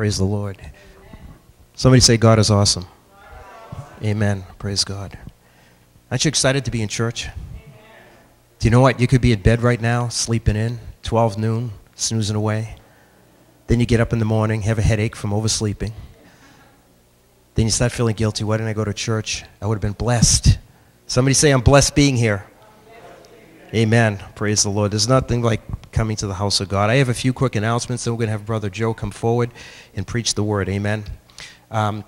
Praise the Lord. Somebody say, God is awesome. Amen. Praise God. Aren't you excited to be in church? Do you know what? You could be in bed right now, sleeping in, 12 noon, snoozing away. Then you get up in the morning, have a headache from oversleeping. Then you start feeling guilty. Why didn't I go to church? I would have been blessed. Somebody say, I'm blessed being here. Amen. Praise the Lord. There's nothing like coming to the house of God. I have a few quick announcements, then we're going to have Brother Joe come forward and preach the word. Amen. Um,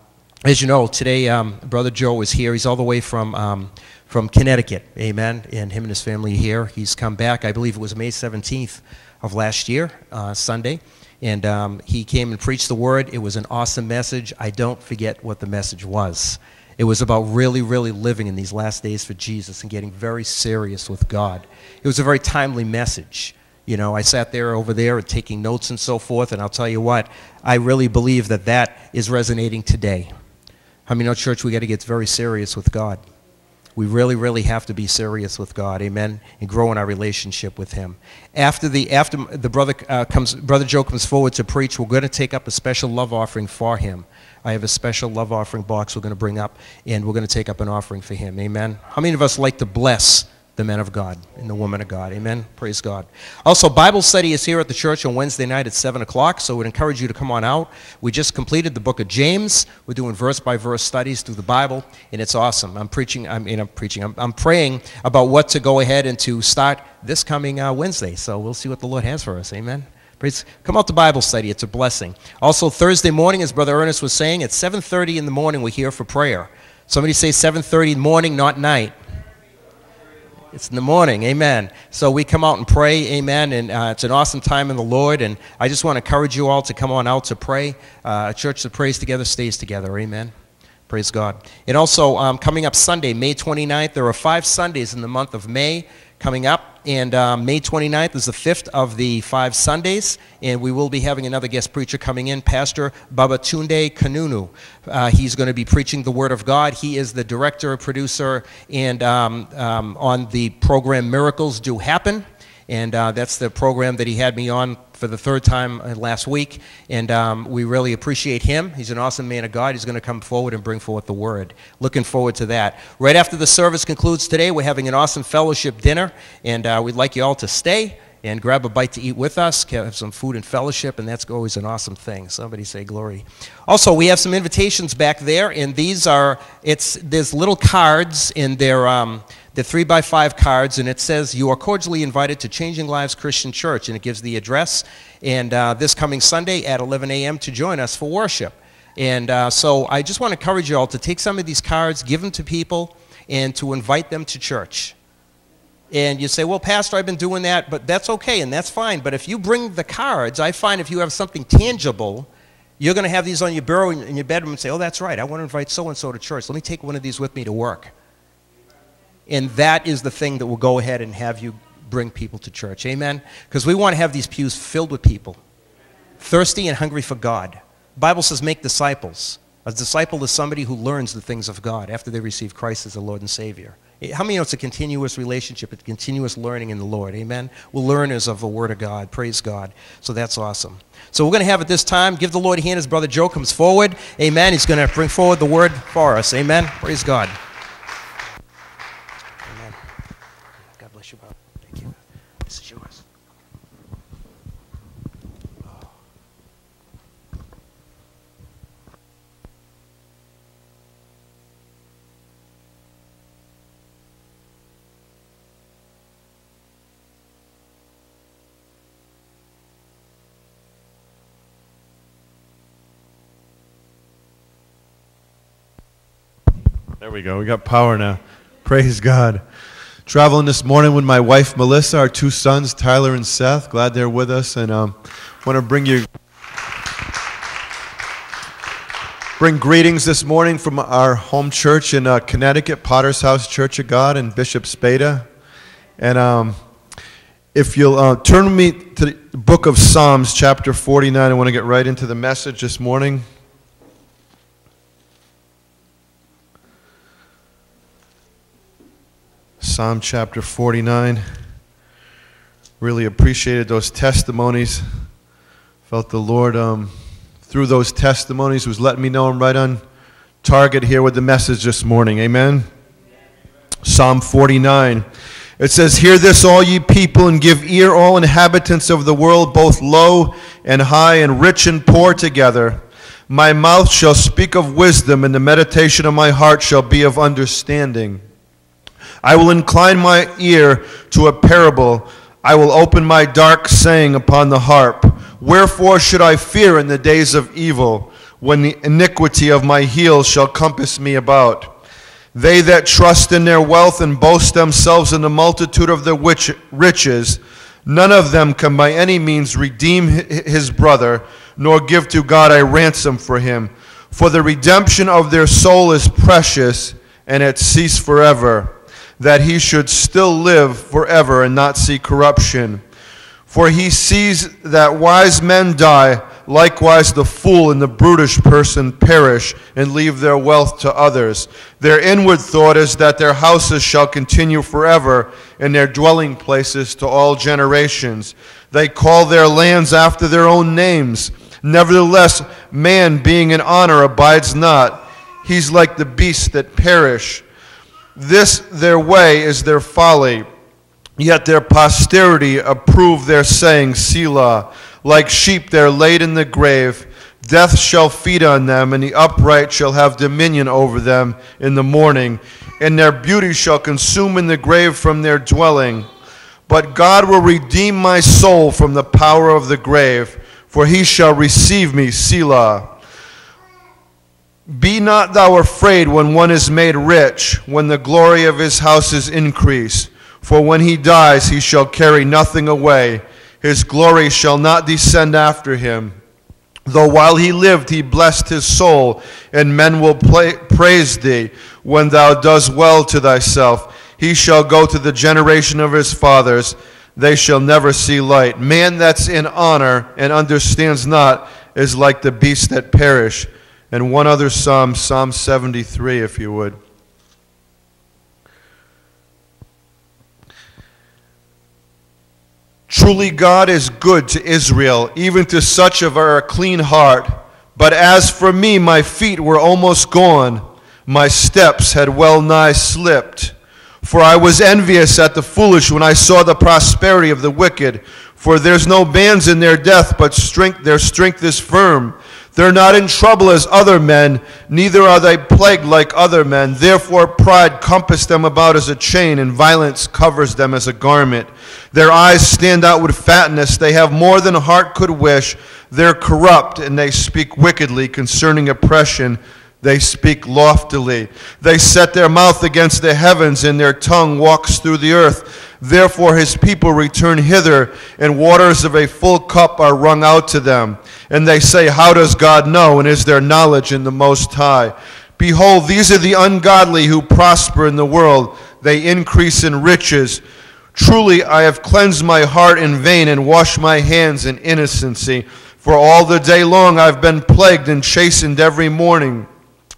as you know, today um, Brother Joe is here. He's all the way from, um, from Connecticut. Amen. And him and his family here. He's come back, I believe it was May 17th of last year, uh, Sunday. And um, he came and preached the word. It was an awesome message. I don't forget what the message was. It was about really, really living in these last days for Jesus and getting very serious with God. It was a very timely message. You know, I sat there over there and taking notes and so forth, and I'll tell you what, I really believe that that is resonating today. I mean, our church, we got to get very serious with God. We really, really have to be serious with God, amen, and grow in our relationship with Him. After the after the brother uh, comes, brother Joe comes forward to preach, we're going to take up a special love offering for him. I have a special love offering box we're going to bring up, and we're going to take up an offering for him, amen. How many of us like to bless the men of God and the women of God. Amen. Praise God. Also, Bible study is here at the church on Wednesday night at 7 o'clock, so we'd encourage you to come on out. We just completed the book of James. We're doing verse by verse studies through the Bible, and it's awesome. I'm preaching, I mean, I'm preaching, I'm, I'm praying about what to go ahead and to start this coming uh, Wednesday, so we'll see what the Lord has for us. Amen. Praise. Come out to Bible study. It's a blessing. Also, Thursday morning, as Brother Ernest was saying, at 7.30 in the morning, we're here for prayer. Somebody say 7.30 morning, not night. It's in the morning, amen. So we come out and pray, amen, and uh, it's an awesome time in the Lord. And I just want to encourage you all to come on out to pray. Uh, a church that prays together stays together, amen. Praise God. And also, um, coming up Sunday, May 29th, there are five Sundays in the month of May coming up. And um, May 29th is the fifth of the five Sundays, and we will be having another guest preacher coming in, Pastor Babatunde Kanunu. Uh, he's going to be preaching the Word of God. He is the director, producer, and um, um, on the program Miracles Do Happen. And uh, that's the program that he had me on for the third time uh, last week. And um, we really appreciate him. He's an awesome man of God. He's going to come forward and bring forth the word. Looking forward to that. Right after the service concludes today, we're having an awesome fellowship dinner. And uh, we'd like you all to stay and grab a bite to eat with us, have some food and fellowship, and that's always an awesome thing. Somebody say glory. Also, we have some invitations back there, and these are, it's, there's little cards in their, um, the three by five cards, and it says, You are cordially invited to Changing Lives Christian Church. And it gives the address, and uh, this coming Sunday at 11 a.m. to join us for worship. And uh, so I just want to encourage you all to take some of these cards, give them to people, and to invite them to church. And you say, Well, Pastor, I've been doing that, but that's okay, and that's fine. But if you bring the cards, I find if you have something tangible, you're going to have these on your bureau in your bedroom and say, Oh, that's right, I want to invite so and so to church. Let me take one of these with me to work. And that is the thing that will go ahead and have you bring people to church. Amen? Because we want to have these pews filled with people, thirsty and hungry for God. The Bible says, make disciples. A disciple is somebody who learns the things of God after they receive Christ as the Lord and Savior. Eh, how many know it's a continuous relationship, a continuous learning in the Lord? Amen? We're learners of the Word of God. Praise God. So that's awesome. So we're going to have at this time, give the Lord a hand as Brother Joe comes forward. Amen. He's going to bring forward the Word for us. Amen. Praise God. There we go. We got power now. Praise God. Traveling this morning with my wife Melissa, our two sons Tyler and Seth. Glad they're with us, and um, want to bring you bring greetings this morning from our home church in uh, Connecticut, Potter's House Church of God in Bishop Spada. And um, if you'll uh, turn me to the book of Psalms, chapter 49, I want to get right into the message this morning. Psalm chapter 49. Really appreciated those testimonies. Felt the Lord um, through those testimonies was letting me know I'm right on target here with the message this morning. Amen. Psalm 49. It says, Hear this, all ye people, and give ear, all inhabitants of the world, both low and high, and rich and poor together. My mouth shall speak of wisdom, and the meditation of my heart shall be of understanding. I will incline my ear to a parable. I will open my dark saying upon the harp. Wherefore should I fear in the days of evil, when the iniquity of my heels shall compass me about? They that trust in their wealth and boast themselves in the multitude of their riches, none of them can by any means redeem his brother, nor give to God a ransom for him. For the redemption of their soul is precious, and it cease forever, that he should still live forever and not see corruption. For he sees that wise men die Likewise, the fool and the brutish person perish and leave their wealth to others. Their inward thought is that their houses shall continue forever, and their dwelling places to all generations. They call their lands after their own names. Nevertheless, man being in honor abides not. He's like the beasts that perish. This their way is their folly. Yet their posterity approve their saying, Selah. Like sheep, they're laid in the grave. Death shall feed on them, and the upright shall have dominion over them in the morning. And their beauty shall consume in the grave from their dwelling. But God will redeem my soul from the power of the grave, for he shall receive me, Selah. Be not thou afraid when one is made rich, when the glory of his house is increased. For when he dies, he shall carry nothing away his glory shall not descend after him. Though while he lived, he blessed his soul, and men will play, praise thee when thou dost well to thyself. He shall go to the generation of his fathers, they shall never see light. Man that's in honor and understands not is like the beasts that perish. And one other psalm, Psalm 73, if you would. Truly, God is good to Israel, even to such of a clean heart. But as for me, my feet were almost gone, my steps had well nigh slipped. For I was envious at the foolish when I saw the prosperity of the wicked. For there's no bands in their death, but strength, their strength is firm. They're not in trouble as other men, neither are they plagued like other men. Therefore, pride compassed them about as a chain, and violence covers them as a garment. Their eyes stand out with fatness. They have more than a heart could wish. They're corrupt, and they speak wickedly concerning oppression. They speak loftily. They set their mouth against the heavens, and their tongue walks through the earth. Therefore, his people return hither, and waters of a full cup are wrung out to them. And they say, How does God know? And is there knowledge in the Most High? Behold, these are the ungodly who prosper in the world, they increase in riches. Truly, I have cleansed my heart in vain and washed my hands in innocency. For all the day long I've been plagued and chastened every morning.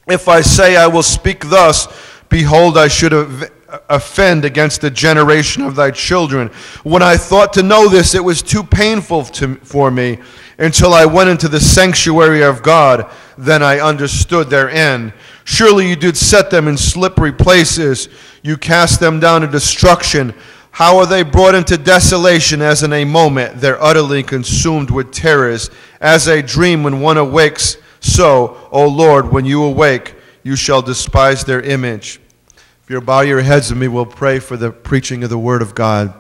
If I say I will speak thus, behold, I should have offend against the generation of thy children. When I thought to know this, it was too painful to, for me until I went into the sanctuary of God. Then I understood their end. Surely you did set them in slippery places, you cast them down to destruction. How are they brought into desolation as in a moment? They're utterly consumed with terrors. As a dream when one awakes, so, O Lord, when you awake, you shall despise their image. If you'll bow your heads with me, we'll pray for the preaching of the Word of God.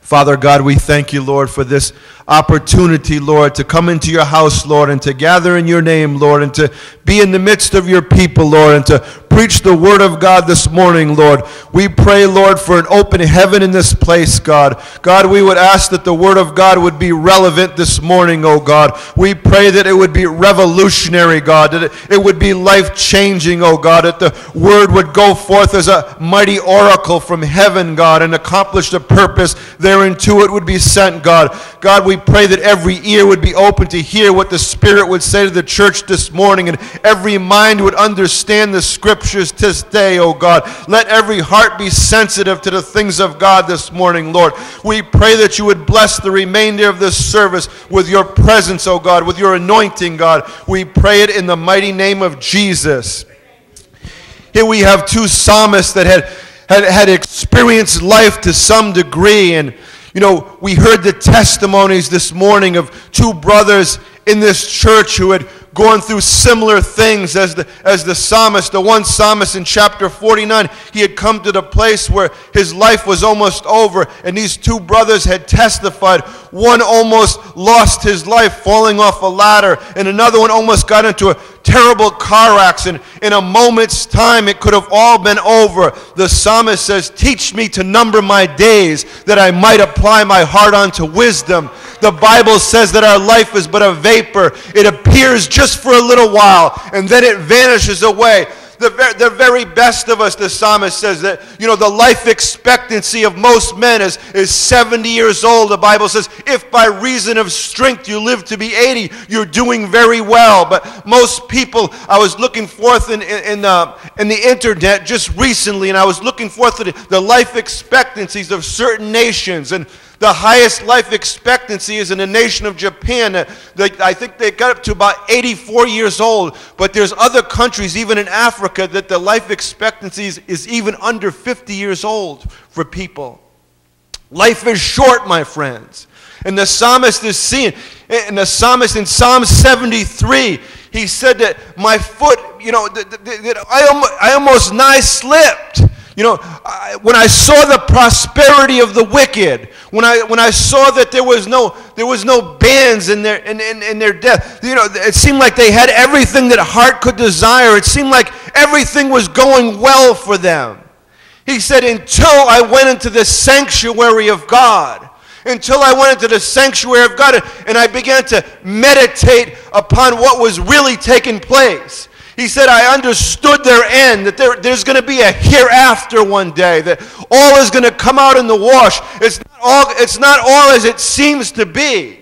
Father God, we thank you, Lord, for this opportunity, Lord, to come into your house, Lord, and to gather in your name, Lord, and to be in the midst of your people, Lord, and to preach the word of God this morning, Lord. We pray, Lord, for an open heaven in this place, God. God, we would ask that the word of God would be relevant this morning, oh God. We pray that it would be revolutionary, God, that it would be life changing, oh God, that the word would go forth as a mighty oracle from heaven, God, and accomplish the purpose thereinto it would be sent, God. God, we we pray that every ear would be open to hear what the Spirit would say to the church this morning, and every mind would understand the scriptures this day, oh God. Let every heart be sensitive to the things of God this morning, Lord. We pray that you would bless the remainder of this service with your presence, oh God, with your anointing, God. We pray it in the mighty name of Jesus. Here we have two psalmists that had, had, had experienced life to some degree. And, you know, we heard the testimonies this morning of two brothers in this church who had gone through similar things as the, as the psalmist. The one psalmist in chapter 49, he had come to the place where his life was almost over, and these two brothers had testified. One almost lost his life falling off a ladder, and another one almost got into a terrible car accident. In a moment's time, it could have all been over. The psalmist says, Teach me to number my days, that I might apply my heart unto wisdom. The Bible says that our life is but a vapor, it appears just for a little while, and then it vanishes away the, ver- the very best of us, the psalmist says that, you know, the life expectancy of most men is, is 70 years old. The Bible says, if by reason of strength you live to be 80, you're doing very well. But most people, I was looking forth in, in, in, uh, in the internet just recently, and I was looking forth the, the life expectancies of certain nations. And the highest life expectancy is in the nation of Japan. I think they got up to about 84 years old. But there's other countries, even in Africa, that the life expectancy is, is even under 50 years old for people. Life is short, my friends. And the psalmist is seeing, and the psalmist in Psalm 73, he said that my foot, you know, that, that, that I, I almost nigh slipped. You know, I, when I saw the prosperity of the wicked, when I, when I saw that there was no, there was no bands in their, in, in, in their death, you know, it seemed like they had everything that heart could desire. It seemed like everything was going well for them. He said, until I went into the sanctuary of God, until I went into the sanctuary of God and I began to meditate upon what was really taking place. He said, I understood their end, that there, there's going to be a hereafter one day, that all is going to come out in the wash. It's not all, it's not all as it seems to be.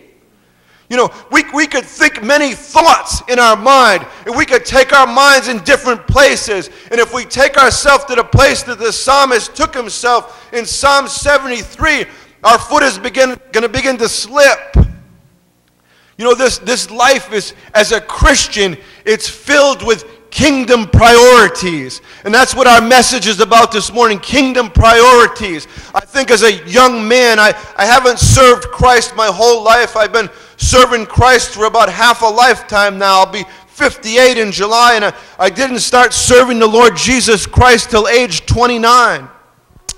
You know, we, we could think many thoughts in our mind, and we could take our minds in different places. And if we take ourselves to the place that the psalmist took himself in Psalm 73, our foot is begin, going to begin to slip. You know, this, this life is, as a Christian, it's filled with kingdom priorities. And that's what our message is about this morning kingdom priorities. I think as a young man, I, I haven't served Christ my whole life. I've been serving Christ for about half a lifetime now. I'll be 58 in July, and I, I didn't start serving the Lord Jesus Christ till age 29.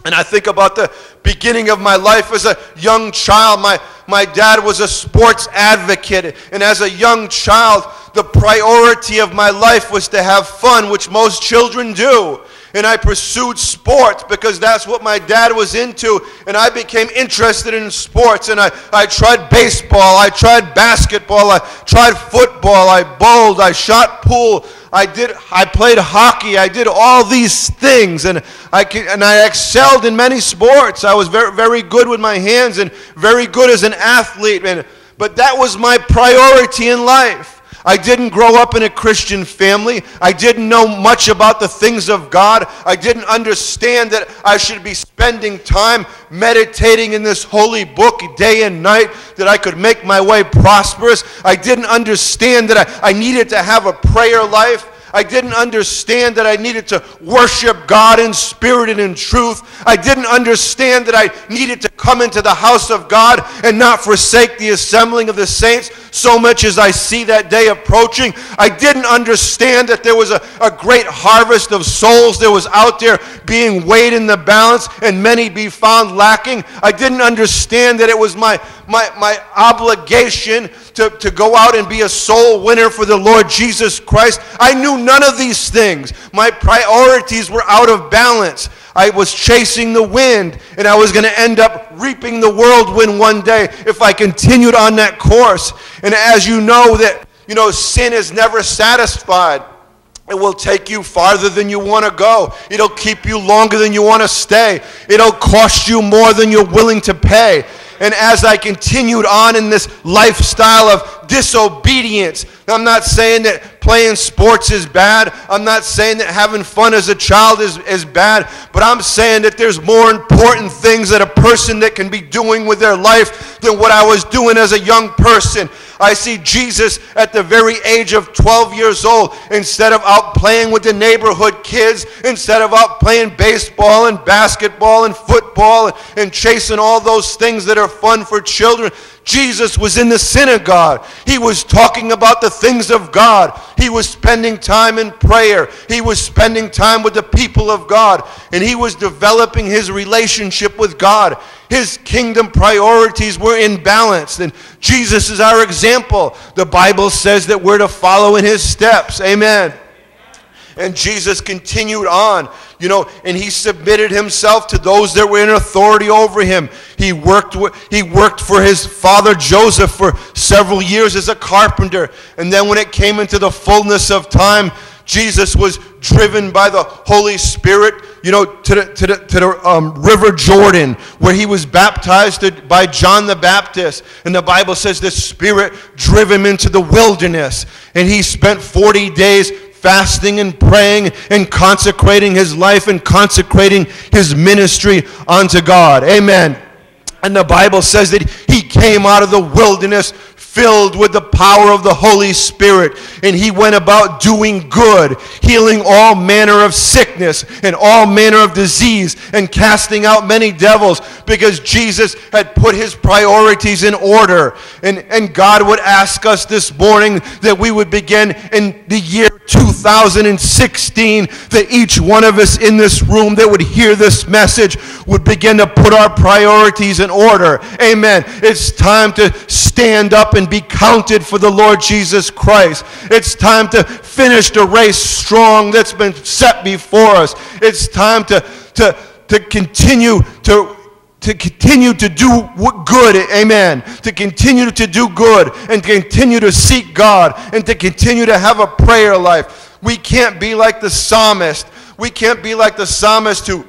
And I think about the beginning of my life as a young child. My, my dad was a sports advocate. And as a young child, the priority of my life was to have fun, which most children do. And I pursued sports because that's what my dad was into. And I became interested in sports. And I, I tried baseball, I tried basketball, I tried football, I bowled, I shot pool. I did I played hockey. I did all these things and I and I excelled in many sports. I was very very good with my hands and very good as an athlete and but that was my priority in life. I didn't grow up in a Christian family. I didn't know much about the things of God. I didn't understand that I should be spending time meditating in this holy book day and night, that I could make my way prosperous. I didn't understand that I, I needed to have a prayer life. I didn't understand that I needed to worship God in spirit and in truth. I didn't understand that I needed to come into the house of God and not forsake the assembling of the saints so much as I see that day approaching. I didn't understand that there was a, a great harvest of souls that was out there being weighed in the balance and many be found lacking. I didn't understand that it was my, my, my obligation to, to go out and be a soul winner for the Lord Jesus Christ. I knew none of these things. My priorities were out of balance. I was chasing the wind, and I was going to end up reaping the whirlwind one day if I continued on that course. And as you know, that you know, sin is never satisfied. It will take you farther than you want to go. It'll keep you longer than you want to stay. It'll cost you more than you're willing to pay. And as I continued on in this lifestyle of disobedience, I'm not saying that playing sports is bad. I'm not saying that having fun as a child is, is bad. But I'm saying that there's more important things that a person that can be doing with their life than what I was doing as a young person. I see Jesus at the very age of 12 years old, instead of out playing with the neighborhood kids, instead of out playing baseball and basketball and football and chasing all those things that are fun for children, Jesus was in the synagogue. He was talking about the things of God. He was spending time in prayer. He was spending time with the people of God. And he was developing his relationship with God. His kingdom priorities were in balance. And Jesus is our example. The Bible says that we're to follow in his steps. Amen. And Jesus continued on, you know, and he submitted himself to those that were in authority over him. He worked, he worked for his father Joseph for several years as a carpenter. And then when it came into the fullness of time, Jesus was driven by the Holy Spirit, you know, to the, to the, to the um, River Jordan, where he was baptized by John the Baptist. And the Bible says the Spirit drove him into the wilderness. And he spent 40 days fasting and praying and consecrating his life and consecrating his ministry unto God. Amen. And the Bible says that he came out of the wilderness filled with the power of the Holy Spirit. And he went about doing good, healing all manner of sickness and all manner of disease, and casting out many devils because Jesus had put his priorities in order. And, and God would ask us this morning that we would begin in the year 2016, that each one of us in this room that would hear this message would begin to put our priorities in order. Amen. It's time to stand up and be counted for the Lord Jesus Christ. It's time to finish the race strong that's been set before us. It's time to, to, to continue to to continue to do good, amen. To continue to do good and continue to seek God and to continue to have a prayer life. We can't be like the psalmist. We can't be like the psalmist who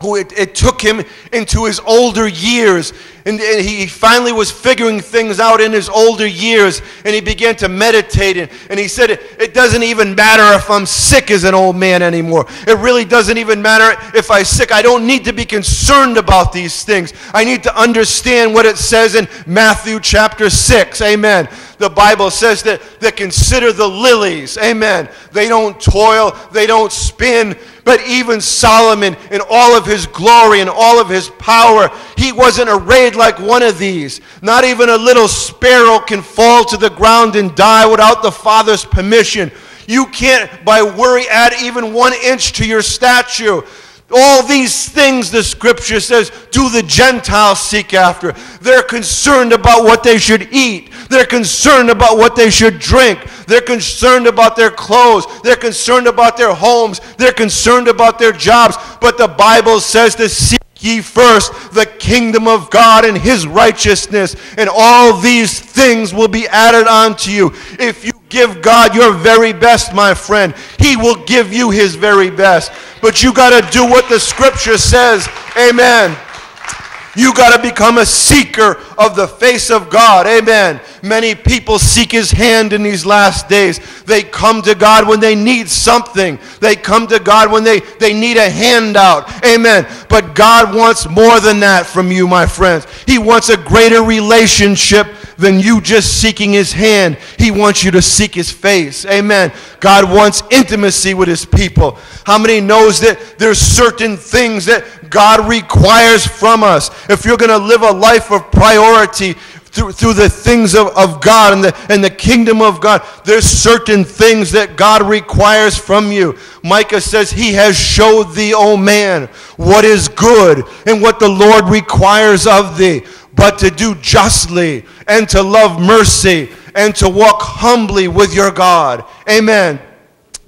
who it, it, took him into his older years. And, he finally was figuring things out in his older years. And he began to meditate. And, and he said, it, it doesn't even matter if I'm sick as an old man anymore. It really doesn't even matter if I'm sick. I don't need to be concerned about these things. I need to understand what it says in Matthew chapter 6. Amen the Bible says that, that consider the lilies. Amen. They don't toil, they don't spin. But even Solomon, in all of his glory and all of his power, he wasn't arrayed like one of these. Not even a little sparrow can fall to the ground and die without the Father's permission. You can't, by worry, add even one inch to your statue. All these things, the scripture says, do the Gentiles seek after. They're concerned about what they should eat. They're concerned about what they should drink. They're concerned about their clothes. They're concerned about their homes. They're concerned about their jobs. But the Bible says to seek ye first the kingdom of God and his righteousness, and all these things will be added unto you. If you give God your very best, my friend, he will give you his very best. But you got to do what the scripture says. Amen. You got to become a seeker of the face of God. Amen. Many people seek his hand in these last days. They come to God when they need something. They come to God when they, they need a handout. Amen. But God wants more than that from you, my friends. He wants a greater relationship than you just seeking his hand. He wants you to seek his face. Amen. God wants intimacy with his people. How many knows that there's certain things that God requires from us? If you're going to live a life of priority, through, through the things of, of God and the, and the kingdom of God, there's certain things that God requires from you. Micah says, He has showed thee, O man, what is good and what the Lord requires of thee but to do justly and to love mercy and to walk humbly with your God. Amen.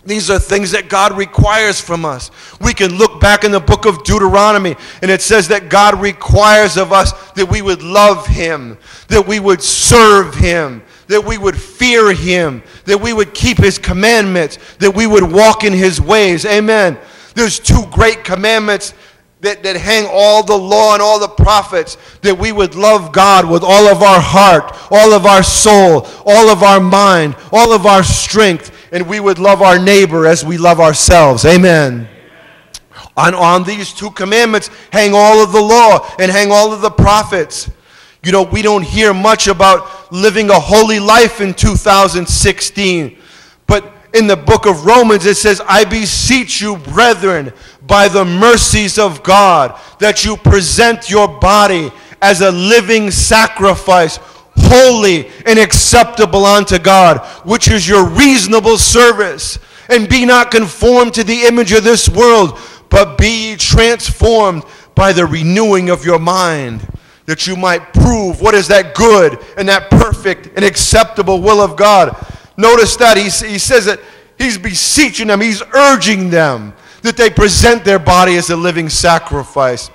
These are things that God requires from us. We can look back in the book of Deuteronomy, and it says that God requires of us that we would love Him, that we would serve Him, that we would fear Him, that we would keep His commandments, that we would walk in His ways. Amen. There's two great commandments that, that hang all the law and all the prophets, that we would love God with all of our heart, all of our soul, all of our mind, all of our strength, and we would love our neighbor as we love ourselves. Amen. On, on these two commandments hang all of the law and hang all of the prophets. You know, we don't hear much about living a holy life in 2016. But in the book of Romans, it says, I beseech you, brethren, by the mercies of God, that you present your body as a living sacrifice, holy and acceptable unto God, which is your reasonable service. And be not conformed to the image of this world, but be transformed by the renewing of your mind that you might prove what is that good and that perfect and acceptable will of God. Notice that he, he says that he's beseeching them, he's urging them that they present their body as a living sacrifice.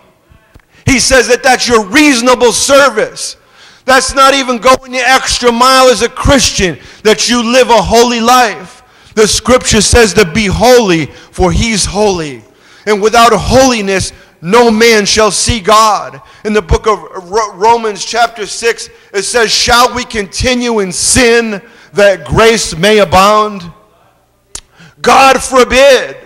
He says that that's your reasonable service. That's not even going the extra mile as a Christian, that you live a holy life. The scripture says to be holy, for he's holy. And without holiness, no man shall see God. In the book of Romans, chapter 6, it says, Shall we continue in sin that grace may abound? God forbid.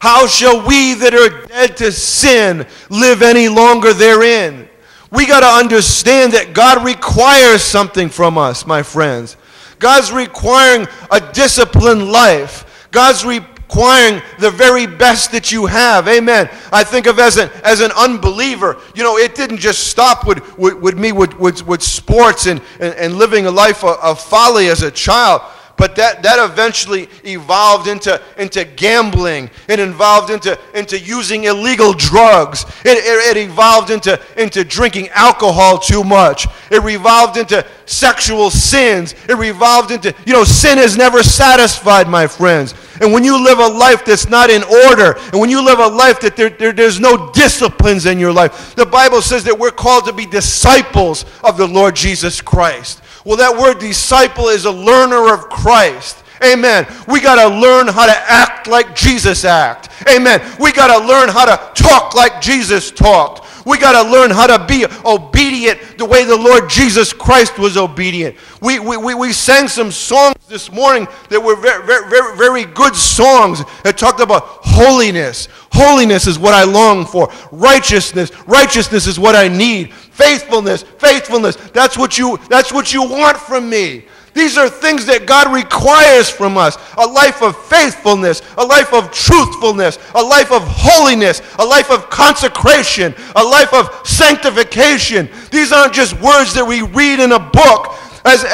How shall we that are dead to sin live any longer therein? We got to understand that God requires something from us, my friends. God's requiring a disciplined life. God's re- acquiring the very best that you have. Amen. I think of as an, as an unbeliever, you know, it didn't just stop with, with, with me with, with, with sports and, and, and living a life of, of folly as a child. But that, that eventually evolved into, into gambling. It evolved into, into using illegal drugs. It, it, it evolved into, into drinking alcohol too much. It revolved into sexual sins. It revolved into, you know, sin is never satisfied, my friends. And when you live a life that's not in order, and when you live a life that there, there, there's no disciplines in your life, the Bible says that we're called to be disciples of the Lord Jesus Christ. Well, that word disciple is a learner of Christ. Amen. We got to learn how to act like Jesus acted. Amen. We got to learn how to talk like Jesus talked. We got to learn how to be obedient the way the Lord Jesus Christ was obedient. We, we, we, we sang some songs this morning that were very, very, very good songs that talked about holiness. Holiness is what I long for. Righteousness. Righteousness is what I need. Faithfulness. Faithfulness. That's what you, that's what you want from me. These are things that God requires from us a life of faithfulness, a life of truthfulness, a life of holiness, a life of consecration, a life of sanctification. These aren't just words that we read in a book. As,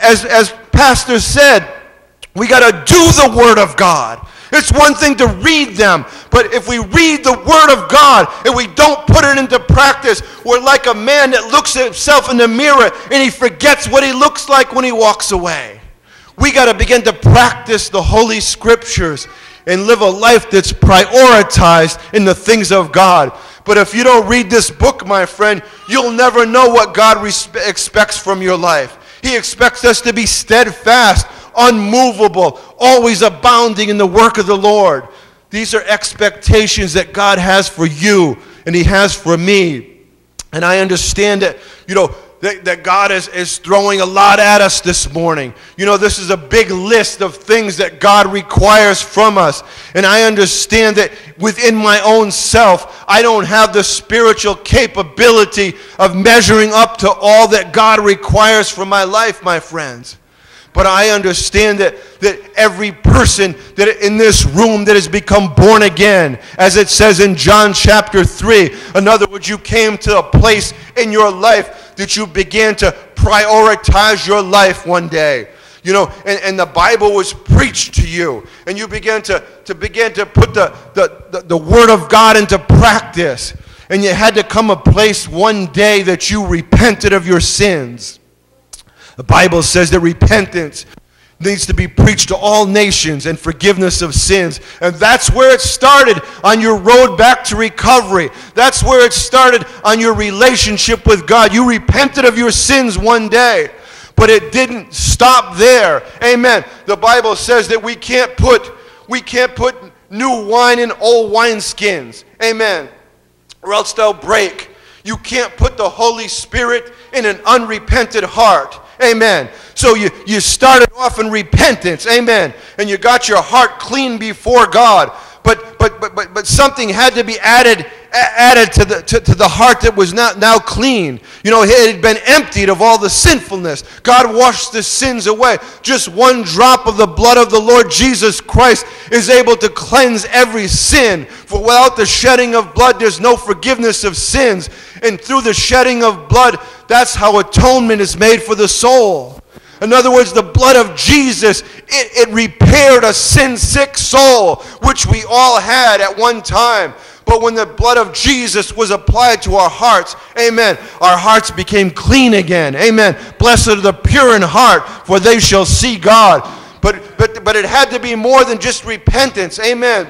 as, as Pastor said, we got to do the Word of God. It's one thing to read them, but if we read the Word of God and we don't put it into practice, we're like a man that looks at himself in the mirror and he forgets what he looks like when he walks away. We got to begin to practice the Holy Scriptures and live a life that's prioritized in the things of God. But if you don't read this book, my friend, you'll never know what God expects from your life. He expects us to be steadfast, unmovable, always abounding in the work of the Lord. These are expectations that God has for you and He has for me. And I understand that, you know, that, that God is, is throwing a lot at us this morning. You know, this is a big list of things that God requires from us. And I understand that within my own self, I don't have the spiritual capability of measuring up to all that God requires for my life, my friends. But I understand that, that every person that in this room that has become born again, as it says in John chapter 3, in other words, you came to a place in your life that you began to prioritize your life one day. You know, and, and the Bible was preached to you, and you began to, to begin to put the, the, the, the Word of God into practice. And you had to come a place one day that you repented of your sins the Bible says that repentance needs to be preached to all nations and forgiveness of sins. And that's where it started on your road back to recovery. That's where it started on your relationship with God. You repented of your sins one day. But it didn't stop there. Amen. The Bible says that we can't put we can't put new wine in old wineskins. Amen. or else they'll break. You can't put the Holy Spirit in an unrepented heart. Amen. So you, you started off in repentance. Amen. And you got your heart clean before God. But, but, but, but, but something had to be added added to the, to, to, the heart that was not now clean. You know, it had been emptied of all the sinfulness. God washed the sins away. Just one drop of the blood of the Lord Jesus Christ is able to cleanse every sin. For without the shedding of blood, there's no forgiveness of sins. And through the shedding of blood, that's how atonement is made for the soul. In other words, the blood of Jesus, it, it repaired a sin sick soul, which we all had at one time. But when the blood of Jesus was applied to our hearts, amen, our hearts became clean again. Amen. Blessed are the pure in heart, for they shall see God. But, but, but it had to be more than just repentance. Amen.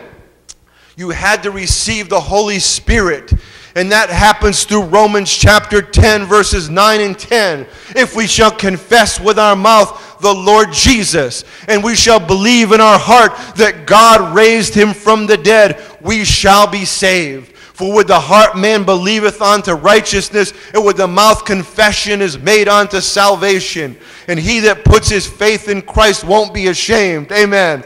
You had to receive the Holy Spirit. And that happens through Romans chapter 10, verses 9 and 10. If we shall confess with our mouth the Lord Jesus, and we shall believe in our heart that God raised him from the dead, we shall be saved. For with the heart man believeth unto righteousness, and with the mouth confession is made unto salvation. And he that puts his faith in Christ won't be ashamed. Amen.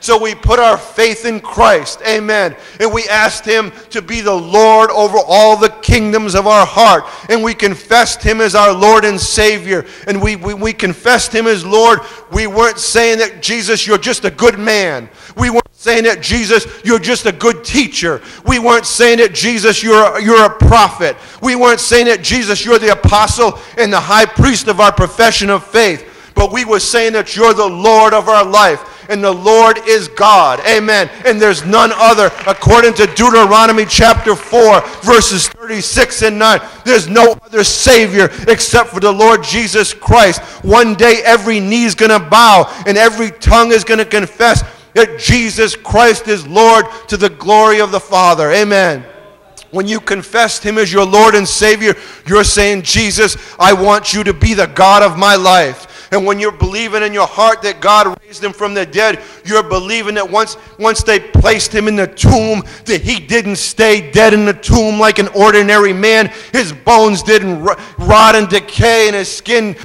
So we put our faith in Christ. Amen. And we asked Him to be the Lord over all the kingdoms of our heart. And we confessed Him as our Lord and Savior. And we, we, we confessed Him as Lord. We weren't saying that, Jesus, you're just a good man. We weren't saying that, Jesus, you're just a good teacher. We weren't saying that, Jesus, you're, a, you're a prophet. We weren't saying that, Jesus, you're the apostle and the high priest of our profession of faith. But we were saying that you're the Lord of our life and the Lord is God. Amen. And there's none other, according to Deuteronomy chapter 4, verses 36 and 9. There's no other Savior except for the Lord Jesus Christ. One day every knee is going to bow and every tongue is going to confess that Jesus Christ is Lord to the glory of the Father. Amen. When you confessed Him as your Lord and Savior, you're saying, Jesus, I want you to be the God of my life. And when you're believing in your heart that God raised him from the dead, you're believing that once, once they placed him in the tomb, that he didn't stay dead in the tomb like an ordinary man. His bones didn't rot and decay, and his skin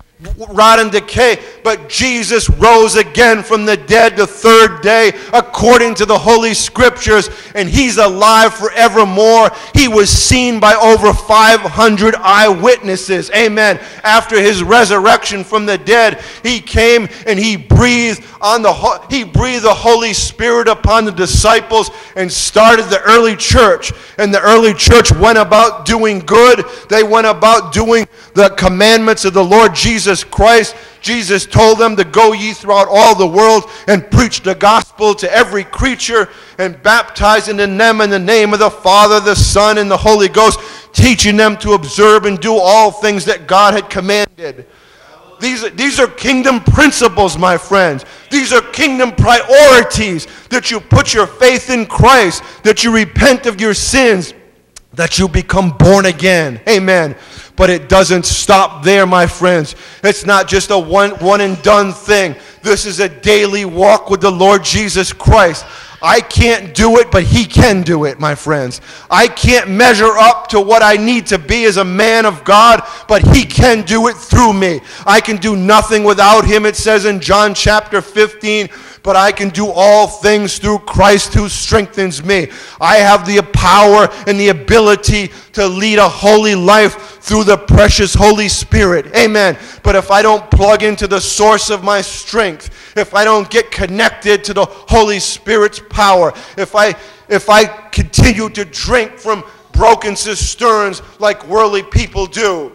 rot and decay, but Jesus rose again from the dead the third day according to the Holy Scriptures, and he's alive forevermore. He was seen by over 500 eyewitnesses. Amen. After his resurrection from the dead, he came and he breathed on the he breathed the Holy Spirit upon the disciples and started the early church. And the early church went about doing good. They went about doing the commandments of the Lord Jesus Christ. Jesus told them to go ye throughout all the world and preach the gospel to every creature and baptizing in them in the name of the Father, the Son, and the Holy Ghost, teaching them to observe and do all things that God had commanded. These, these are kingdom principles, my friends. These are kingdom priorities that you put your faith in Christ, that you repent of your sins, that you become born again. Amen. But it doesn't stop there, my friends. It's not just a one, one and done thing. This is a daily walk with the Lord Jesus Christ. I can't do it, but He can do it, my friends. I can't measure up to what I need to be as a man of God, but He can do it through me. I can do nothing without Him, it says in John chapter 15 but I can do all things through Christ who strengthens me. I have the power and the ability to lead a holy life through the precious Holy Spirit. Amen. But if I don't plug into the source of my strength, if I don't get connected to the Holy Spirit's power, if I if I continue to drink from broken cisterns like worldly people do,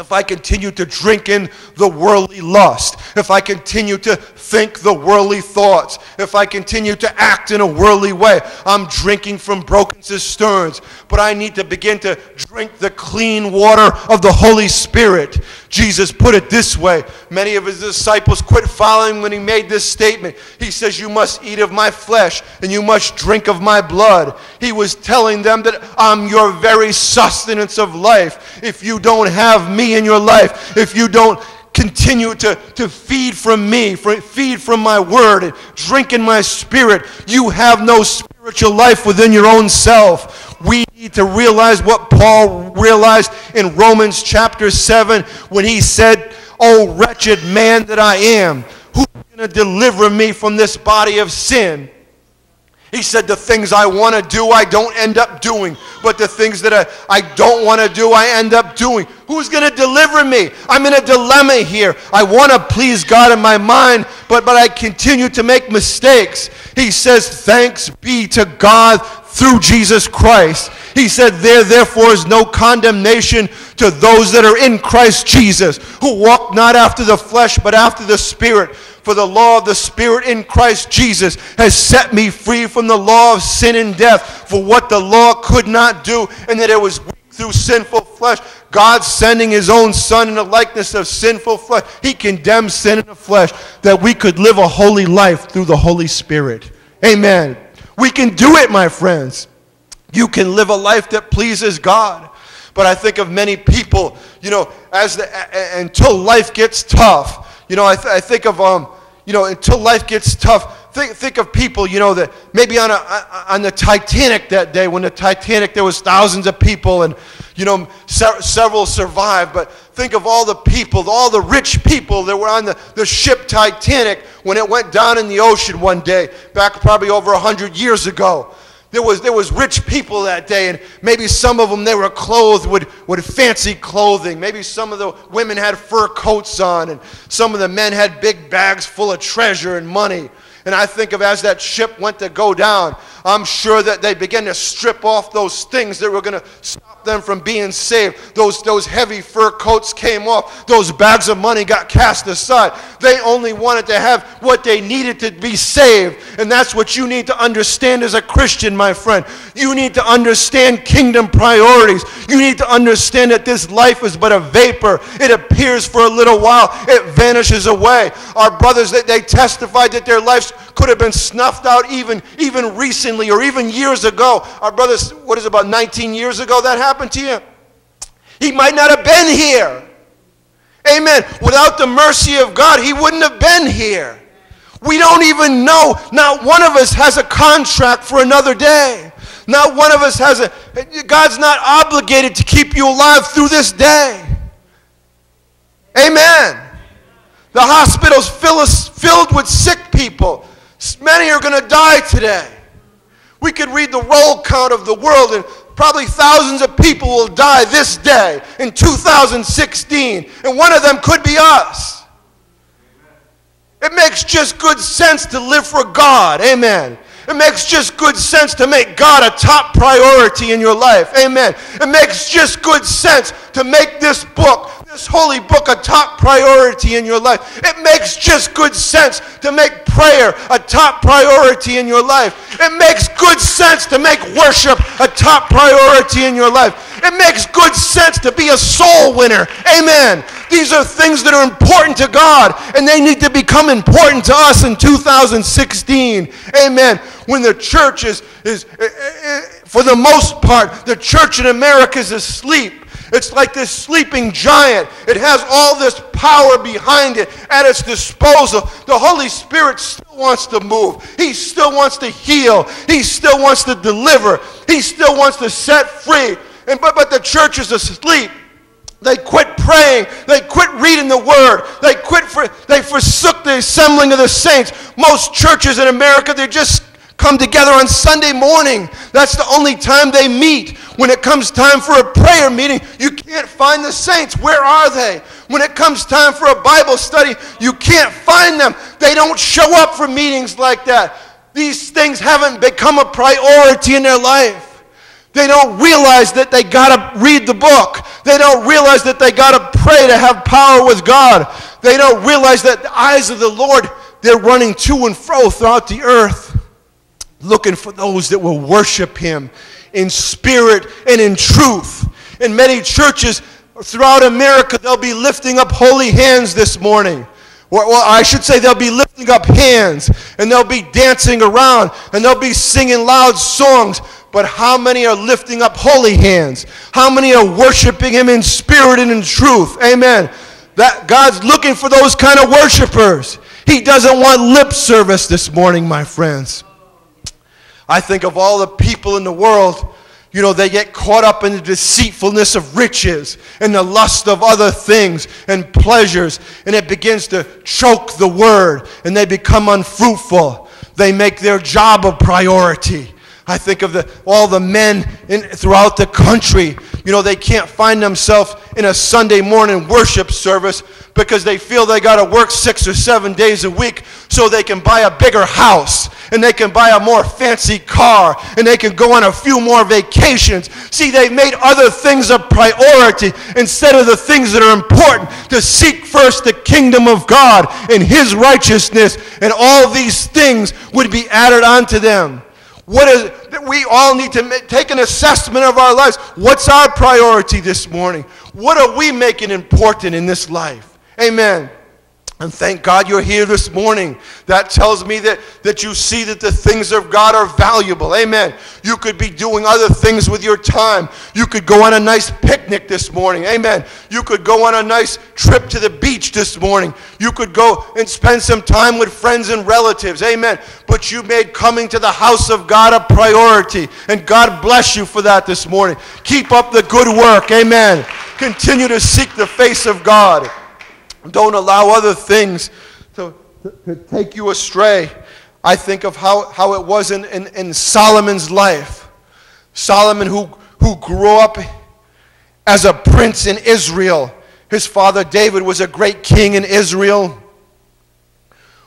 if I continue to drink in the worldly lust, if I continue to think the worldly thoughts, if I continue to act in a worldly way, I'm drinking from broken cisterns. But I need to begin to drink the clean water of the Holy Spirit. Jesus put it this way. Many of his disciples quit following when he made this statement. He says, You must eat of my flesh and you must drink of my blood. He was telling them that I'm your very sustenance of life. If you don't have me in your life, if you don't continue to, to feed from me, feed from my word, and drink in my spirit, you have no spiritual life within your own self. We need to realize what Paul realized in Romans chapter 7 when he said, Oh, wretched man that I am, who's going to deliver me from this body of sin? He said, The things I want to do, I don't end up doing. But the things that I, I don't want to do, I end up doing. Who's going to deliver me? I'm in a dilemma here. I want to please God in my mind, but, but I continue to make mistakes. He says, Thanks be to God through Jesus Christ. He said, There therefore is no condemnation to those that are in Christ Jesus, who walk not after the flesh, but after the Spirit. For the law of the Spirit in Christ Jesus has set me free from the law of sin and death. For what the law could not do, and that it was through sinful flesh. God sending his own Son in the likeness of sinful flesh. He condemned sin in the flesh that we could live a holy life through the Holy Spirit. Amen. We can do it, my friends. You can live a life that pleases God. But I think of many people, you know, as the, until life gets tough, you know, I, th- I think of, um, you know, until life gets tough, think, think of people, you know, that maybe on, a, on the Titanic that day, when the Titanic, there was thousands of people and, you know, se- several survived. But think of all the people, all the rich people that were on the, the ship Titanic when it went down in the ocean one day, back probably over 100 years ago. There was, there was rich people that day, and maybe some of them, they were clothed with, with fancy clothing. Maybe some of the women had fur coats on, and some of the men had big bags full of treasure and money. And I think of as that ship went to go down, I'm sure that they began to strip off those things that were going to them from being saved. Those, those heavy fur coats came off. Those bags of money got cast aside. They only wanted to have what they needed to be saved. And that's what you need to understand as a Christian, my friend. You need to understand kingdom priorities. You need to understand that this life is but a vapor. It appears for a little while, it vanishes away. Our brothers, they, they testified that their lives could have been snuffed out even, even recently or even years ago. Our brothers, what is it, about 19 years ago that happened to you? He might not have been here. Amen. Without the mercy of God, he wouldn't have been here. We don't even know. Not one of us has a contract for another day. Not one of us has a. God's not obligated to keep you alive through this day. Amen. The hospital's filled with sick people. Many are going to die today. We could read the roll count of the world, and probably thousands of people will die this day in 2016, and one of them could be us. It makes just good sense to live for God. Amen. It makes just good sense to make God a top priority in your life. Amen. It makes just good sense to make this book this holy book a top priority in your life. It makes just good sense to make prayer a top priority in your life. It makes good sense to make worship a top priority in your life. It makes good sense to be a soul winner. Amen. These are things that are important to God, and they need to become important to us in 2016. Amen. When the church is, is eh, eh, eh, for the most part, the church in America is asleep. It's like this sleeping giant. It has all this power behind it at its disposal. The Holy Spirit still wants to move. He still wants to heal. He still wants to deliver. He still wants to set free. And, but, but the church is asleep. They quit praying. They quit reading the word. They quit for, they forsook the assembling of the saints. Most churches in America, they're just come together on Sunday morning. That's the only time they meet. When it comes time for a prayer meeting, you can't find the saints. Where are they? When it comes time for a Bible study, you can't find them. They don't show up for meetings like that. These things haven't become a priority in their life. They don't realize that they got to read the book. They don't realize that they got to pray to have power with God. They don't realize that the eyes of the Lord, they're running to and fro throughout the earth looking for those that will worship him in spirit and in truth. In many churches throughout America, they'll be lifting up holy hands this morning. Well, I should say they'll be lifting up hands and they'll be dancing around and they'll be singing loud songs. But how many are lifting up holy hands? How many are worshiping Him in spirit and in truth? Amen. That God's looking for those kind of worshipers. He doesn't want lip service this morning, my friends. I think of all the people in the world, you know, they get caught up in the deceitfulness of riches and the lust of other things and pleasures, and it begins to choke the word, and they become unfruitful. They make their job a priority. I think of the, all the men in, throughout the country. You know, they can't find themselves in a Sunday morning worship service because they feel they got to work six or seven days a week so they can buy a bigger house and they can buy a more fancy car and they can go on a few more vacations. See, they've made other things a priority instead of the things that are important to seek first the kingdom of God and His righteousness, and all these things would be added onto them. What is that we all need to make, take an assessment of our lives. What's our priority this morning? What are we making important in this life? Amen. And thank God you're here this morning. That tells me that, that you see that the things of God are valuable. Amen. You could be doing other things with your time. You could go on a nice picnic this morning. Amen. You could go on a nice trip to the beach this morning. You could go and spend some time with friends and relatives. Amen. But you made coming to the house of God a priority. And God bless you for that this morning. Keep up the good work. Amen. Continue to seek the face of God. Don't allow other things to, to, to, take you astray. I think of how, how it was in, in, in Solomon's life. Solomon, who, who grew up as a prince in Israel. His father David was a great king in Israel,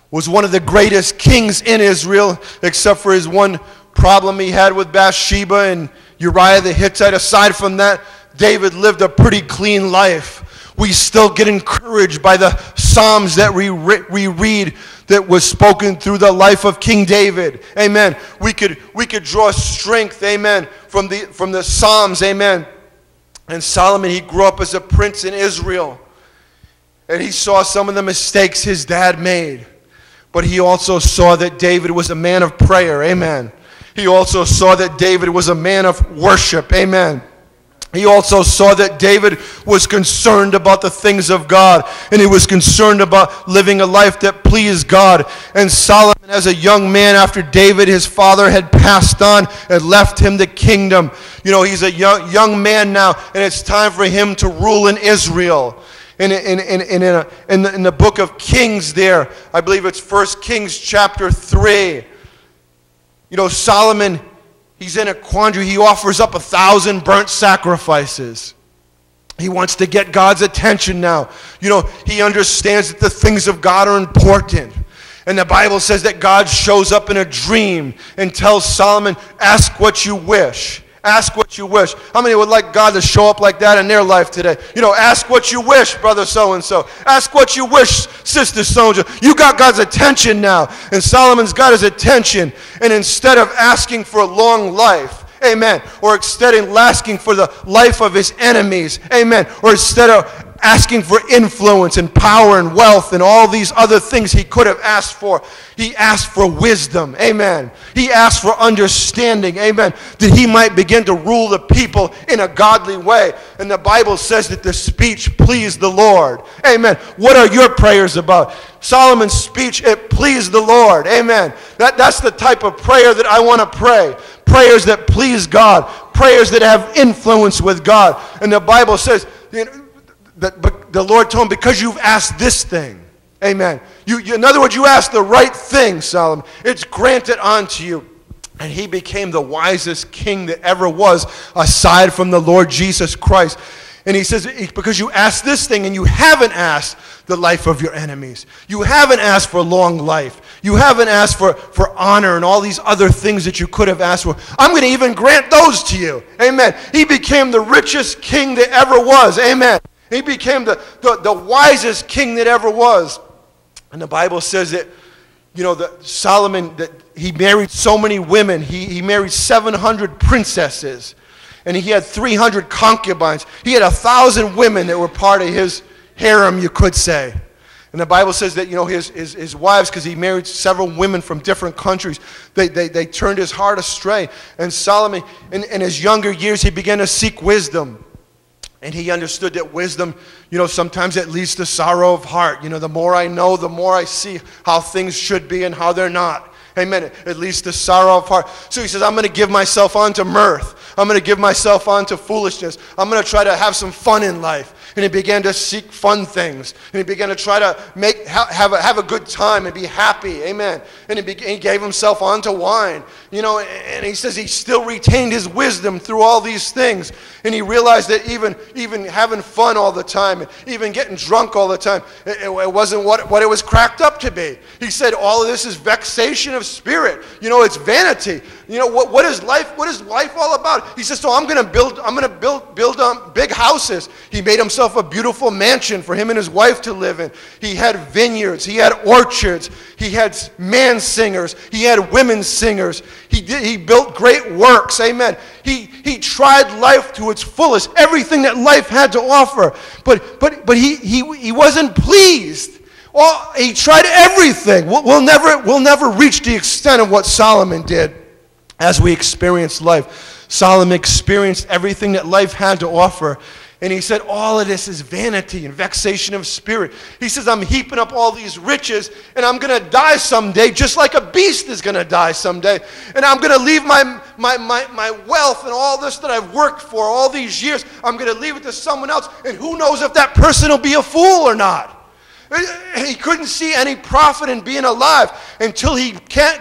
was one of the greatest kings in Israel, except for his one problem he had with Bathsheba and Uriah the Hittite. Aside from that, David lived a pretty clean life we still get encouraged by the Psalms that we, re- we read that was spoken through the life of King David. Amen. We could, we could draw strength, amen, from the, from the Psalms, amen. And Solomon, he grew up as a prince in Israel. And he saw some of the mistakes his dad made. But he also saw that David was a man of prayer. Amen. He also saw that David was a man of worship. Amen. He also saw that David was concerned about the things of God, and he was concerned about living a life that pleased God. And Solomon, as a young man, after David, his father, had passed on and left him the kingdom, you know, he's a young, young man now, and it's time for him to rule in Israel. In, in, in, in, a, in, the, in the book of Kings, there, I believe it's 1 Kings chapter 3. You know, Solomon He's in a quandary. He offers up a thousand burnt sacrifices. He wants to get God's attention now. You know, he understands that the things of God are important. And the Bible says that God shows up in a dream and tells Solomon, Ask what you wish. Ask what you wish. How many would like God to show up like that in their life today? You know, ask what you wish, brother so and so. Ask what you wish, sister so and so. You got God's attention now. And Solomon's got his attention. And instead of asking for a long life, amen, or instead of asking for the life of his enemies, amen, or instead of asking for influence and power and wealth and all these other things he could have asked for. He asked for wisdom. Amen. He asked for understanding. Amen. That he might begin to rule the people in a godly way. And the Bible says that the speech pleased the Lord. Amen. What are your prayers about? Solomon's speech, it pleased the Lord. Amen. That, that's the type of prayer that I want to pray. Prayers that please God. Prayers that have influence with God. And the Bible says, you know, that, but the Lord told him, because you've asked this thing, amen. You, you, in other words, you asked the right thing, Solomon. It's granted unto you. And he became the wisest king that ever was, aside from the Lord Jesus Christ. And he says, because you asked this thing and you haven't asked the life of your enemies. You haven't asked for long life. You haven't asked for, for honor and all these other things that you could have asked for. I'm going to even grant those to you. Amen. He became the richest king that ever was. Amen. He became the, the, the wisest king that ever was. And the Bible says that, you know, that Solomon, that he married so many women. He, he married 700 princesses. And he had 300 concubines. He had a thousand women that were part of his harem, you could say. And the Bible says that, you know, his, his, his wives, because he married several women from different countries, they, they, they turned his heart astray. And Solomon, in, in his younger years, he began to seek wisdom. And he understood that wisdom, you know, sometimes it leads to sorrow of heart. You know, the more I know, the more I see how things should be and how they're not. Amen. It leads to sorrow of heart. So he says, I'm going to give myself on to mirth. I'm going to give myself on to foolishness. I'm going to try to have some fun in life and he began to seek fun things. And he began to try to make, have, a, have a good time and be happy. Amen. And he, began, he gave himself on to wine. You know, and he says he still retained his wisdom through all these things. And he realized that even, even having fun all the time, and even getting drunk all the time, it, it wasn't what, what it was cracked up to be. He said all of this is vexation of spirit. You know, it's vanity. You know, what, what is life? What is life all about? He says, so I'm going to build, I'm going to build, build um, big houses. He made himself himself a beautiful mansion for him and his wife to live in. He had vineyards, he had orchards, he had man singers, he had women singers. He, did, he built great works, amen. He, he tried life to its fullest, everything that life had to offer. But, but, but he, he, he wasn't pleased. Well, he tried everything. We'll, we'll, never, we'll never reach the extent of what Solomon did as we experience life. Solomon experienced everything that life had to offer. And he said, All of this is vanity and vexation of spirit. He says, I'm heaping up all these riches and I'm going to die someday, just like a beast is going to die someday. And I'm going to leave my, my, my, my wealth and all this that I've worked for all these years, I'm going to leave it to someone else. And who knows if that person will be a fool or not. He couldn't see any profit in being alive until he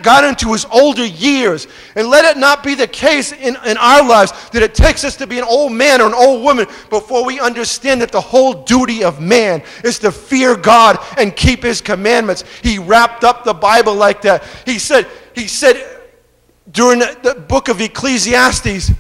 got into his older years. And let it not be the case in, in our lives that it takes us to be an old man or an old woman before we understand that the whole duty of man is to fear God and keep his commandments. He wrapped up the Bible like that. He said, he said during the, the book of Ecclesiastes,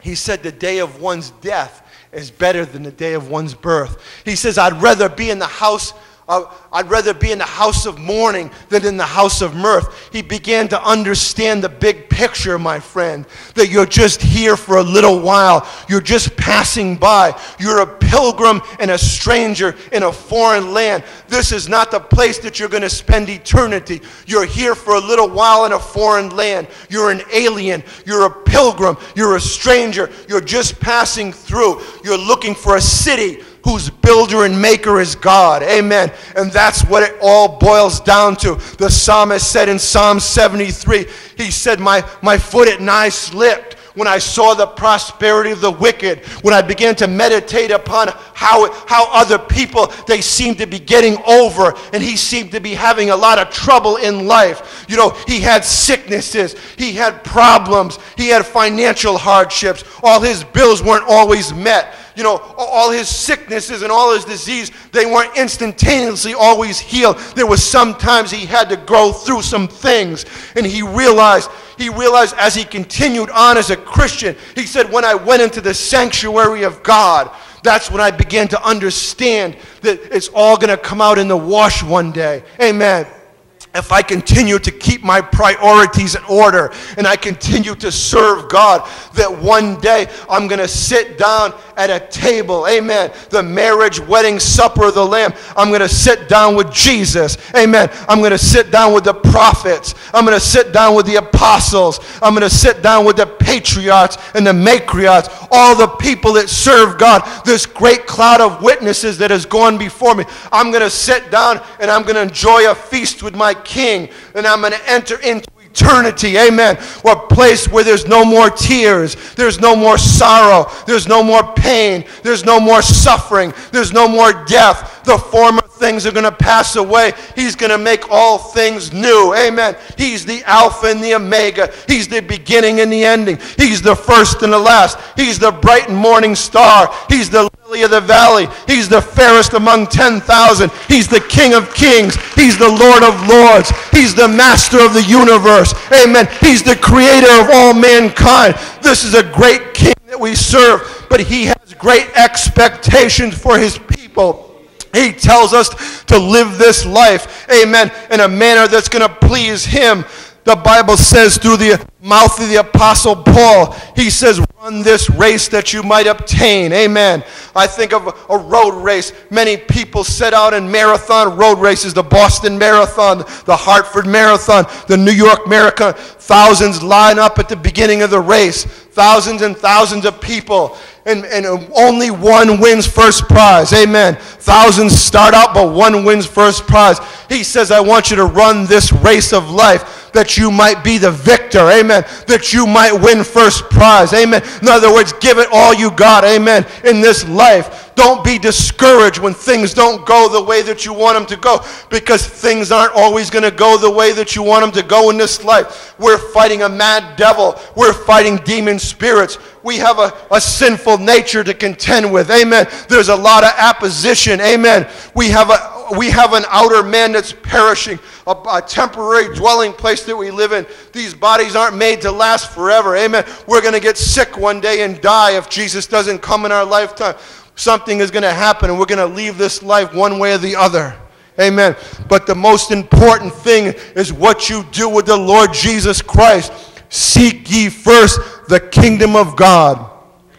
he said, the day of one's death is better than the day of one's birth. He says, I'd rather be in the house Uh, I'd rather be in the house of mourning than in the house of mirth. He began to understand the big picture, my friend, that you're just here for a little while. You're just passing by. You're a pilgrim and a stranger in a foreign land. This is not the place that you're going to spend eternity. You're here for a little while in a foreign land. You're an alien. You're a pilgrim. You're a stranger. You're just passing through. You're looking for a city whose builder and maker is God. Amen. And that's what it all boils down to. The psalmist said in Psalm 73, he said, My, my foot at nigh slipped when I saw the prosperity of the wicked, when I began to meditate upon how, how other people, they seemed to be getting over, and he seemed to be having a lot of trouble in life. You know, he had sicknesses, he had problems, he had financial hardships, all his bills weren't always met you know, all his sicknesses and all his disease, they weren't instantaneously always healed. There was sometimes he had to go through some things. And he realized, he realized as he continued on as a Christian, he said, when I went into the sanctuary of God, that's when I began to understand that it's all going to come out in the wash one day. Amen if I continue to keep my priorities in order and I continue to serve God, that one day I'm going to sit down at a table. Amen. The marriage, wedding supper of the Lamb. I'm going to sit down with Jesus. Amen. I'm going to sit down with the prophets. I'm going to sit down with the apostles. I'm going to sit down with the patriarchs and the matriarchs, all the people that serve God. This great cloud of witnesses that has gone before me. I'm going to sit down and I'm going to enjoy a feast with my king. And I'm going to enter into eternity. Amen. A place where there's no more tears, there's no more sorrow, there's no more pain, there's no more suffering, there's no more death. The former things are going to pass away. He's going to make all things new. Amen. He's the Alpha and the Omega. He's the beginning and the ending. He's the first and the last. He's the bright and morning star. He's the lily of the valley. He's the fairest among 10,000. He's the King of kings. He's the Lord of lords. He's the master of the universe. Amen. He's the creator of all mankind. This is a great king that we serve, but he has great expectations for his people. He tells us to live this life, amen, in a manner that's going to please Him. The Bible says through the mouth of the Apostle Paul, he says, run this race that you might obtain. Amen. I think of a road race. Many people set out in marathon road races the Boston Marathon, the Hartford Marathon, the New York Marathon. Thousands line up at the beginning of the race, thousands and thousands of people and, and only one wins first prize. Amen. Thousands start out, but one wins first prize. He says, I want you to run this race of life that you might be the victor. Amen. That you might win first prize. Amen. In other words, give it all you got. Amen. In this life. Don't be discouraged when things don't go the way that you want them to go because things aren't always going to go the way that you want them to go in this life. We're fighting a mad devil, we're fighting demon spirits. We have a, a sinful nature to contend with. Amen. There's a lot of opposition. Amen. We have a we have an outer man that's perishing, a, a, temporary dwelling place that we live in. These bodies aren't made to last forever. Amen. We're going to get sick one day and die if Jesus doesn't come in our lifetime something is going to happen and we're going to leave this life one way or the other. Amen. But the most important thing is what you do with the Lord Jesus Christ. Seek ye first the kingdom of God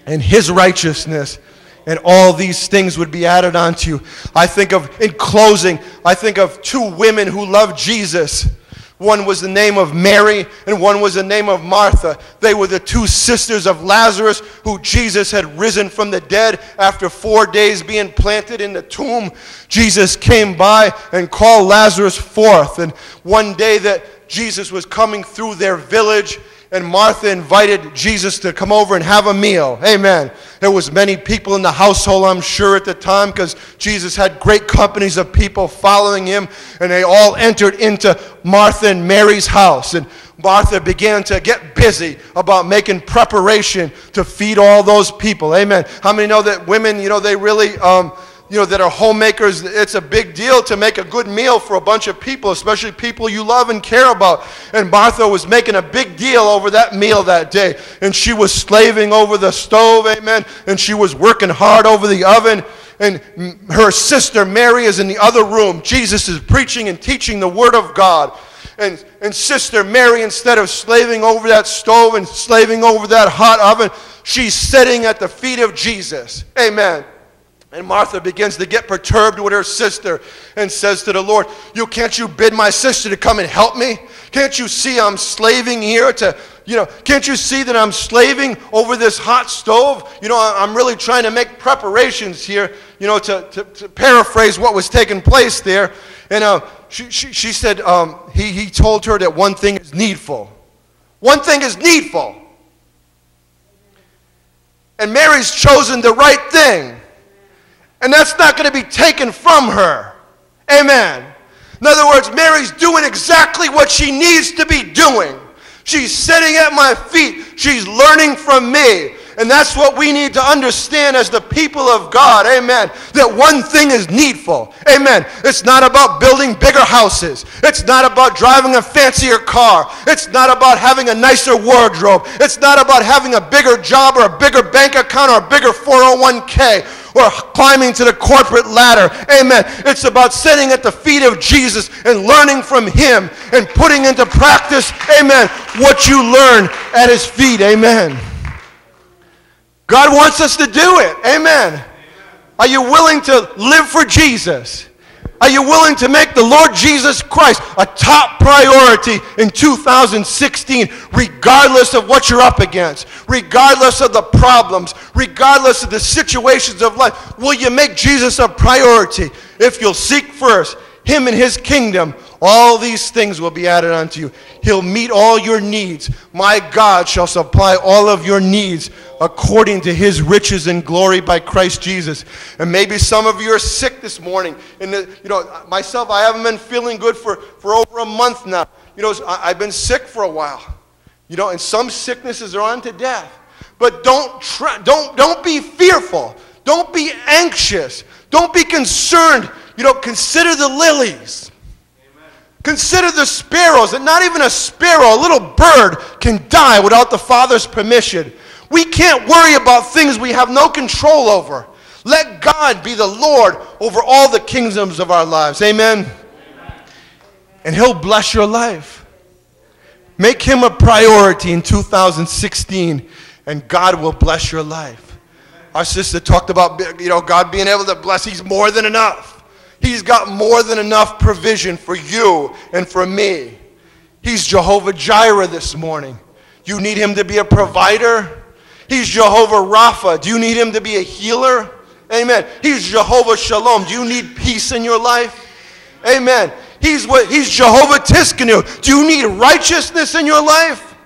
and his righteousness, and all these things would be added unto you. I think of, in closing, I think of two women who love Jesus. One was the name of Mary, and one was the name of Martha. They were the two sisters of Lazarus, who Jesus had risen from the dead after four days being planted in the tomb. Jesus came by and called Lazarus forth. And one day that Jesus was coming through their village, and Martha invited Jesus to come over and have a meal. Amen. There was many people in the household, I'm sure, at the time because Jesus had great companies of people following him, and they all entered into Martha and Mary's house. And Martha began to get busy about making preparation to feed all those people. Amen. How many know that women, you know, they really um, you know, that are homemakers, it's a big deal to make a good meal for a bunch of people, especially people you love and care about. And Martha was making a big deal over that meal that day. And she was slaving over the stove, amen. And she was working hard over the oven. And her sister Mary is in the other room. Jesus is preaching and teaching the Word of God. And, and Sister Mary, instead of slaving over that stove and slaving over that hot oven, she's sitting at the feet of Jesus. Amen. And Martha begins to get perturbed with her sister and says to the Lord, You can't you bid my sister to come and help me? Can't you see I'm slaving here to, you know, can't you see that I'm slaving over this hot stove? You know, I'm really trying to make preparations here, you know, to, to, to paraphrase what was taking place there. And uh, she, she, she said, um, he, he told her that one thing is needful. One thing is needful. And Mary's chosen the right thing. And that's not going to be taken from her. Amen. In other words, Mary's doing exactly what she needs to be doing. She's sitting at my feet. She's learning from me. And that's what we need to understand as the people of God. Amen. That one thing is needful. Amen. It's not about building bigger houses. It's not about driving a fancier car. It's not about having a nicer wardrobe. It's not about having a bigger job or a bigger bank account or a bigger 401k or climbing to the corporate ladder. Amen. It's about sitting at the feet of Jesus and learning from Him and putting into practice, amen, what you learn at His feet. Amen. God wants us to do it. Amen. Are you willing to live for Jesus? Are you willing to make the Lord Jesus Christ a top priority in 2016, regardless of what you're up against, regardless of the problems, regardless of the situations of life? Will you make Jesus a priority? If you'll seek first Him and His kingdom, all these things will be added unto you. He'll meet all your needs. My God shall supply all of your needs according to his riches and glory by Christ Jesus. And maybe some of you are sick this morning. And, uh, you know, myself, I haven't been feeling good for, for over a month now. You know, I've been sick for a while. You know, and some sicknesses are unto death. But don't, try, don't, don't be fearful. Don't be anxious. Don't be concerned. You know, consider the lilies. Consider the sparrows, that not even a sparrow, a little bird, can die without the Father's permission. We can't worry about things we have no control over. Let God be the Lord over all the kingdoms of our lives. Amen. Amen. And He'll bless your life. Make Him a priority in 2016, and God will bless your life. Our sister talked about you know, God being able to bless. He's more than enough. He's got more than enough provision for you and for me. He's Jehovah Jireh this morning. You need him to be a provider. He's Jehovah Rapha. Do you need him to be a healer? Amen. He's Jehovah Shalom. Do you need peace in your life? Amen. He's what he's Jehovah Tsidkenu. Do you need righteousness in your life?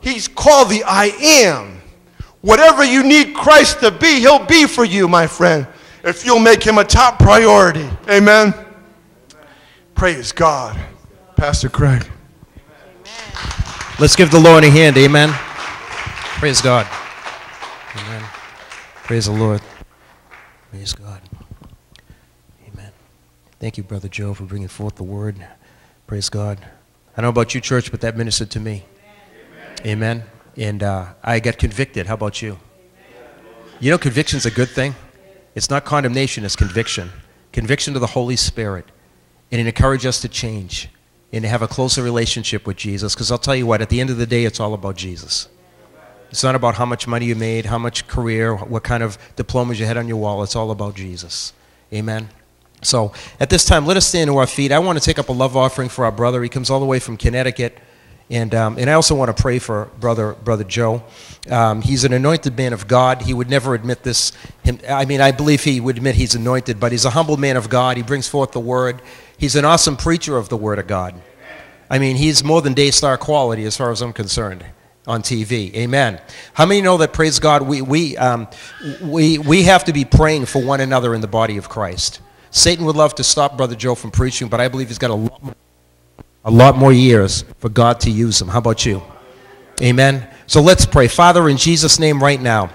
He's called the I am. Whatever you need Christ to be, he'll be for you, my friend, if you'll make him a top priority. Amen. Praise God. Pastor Craig. Let's give the Lord a hand. Amen. Praise God. Amen. Praise the Lord. Praise God. Amen. Thank you, Brother Joe, for bringing forth the word. Praise God. I don't know about you, church, but that ministered to me. Amen. And uh, I got convicted. How about you? You know, conviction's a good thing. It's not condemnation, it's conviction. Conviction to the Holy Spirit. And it encourages us to change and to have a closer relationship with Jesus. Because I'll tell you what, at the end of the day, it's all about Jesus. It's not about how much money you made, how much career, what kind of diplomas you had on your wall. It's all about Jesus. Amen. So at this time, let us stand to our feet. I want to take up a love offering for our brother. He comes all the way from Connecticut. And, um, and I also want to pray for brother, brother Joe. Um, he's an anointed man of God. He would never admit this. Him, I mean, I believe he would admit he's anointed, but he's a humble man of God. He brings forth the word. He's an awesome preacher of the word of God. I mean, he's more than Daystar quality as far as I'm concerned on TV. Amen. How many know that, praise God, we, we, um, we, we have to be praying for one another in the body of Christ? Satan would love to stop Brother Joe from preaching, but I believe he's got a lot more, a lot more years for God to use them. How about you? Amen. So let's pray. Father, in Jesus' name right now,